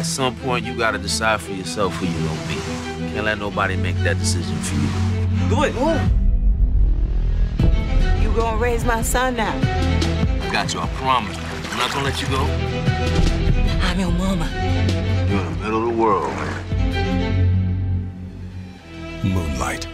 at some point, you gotta decide for yourself who you're gonna be. Can't let nobody make that decision for you. Do it. You gonna raise my son now? I Got you, I promise. I'm not gonna let you go. I'm your mama. You're in the middle of the world, man. Moonlight.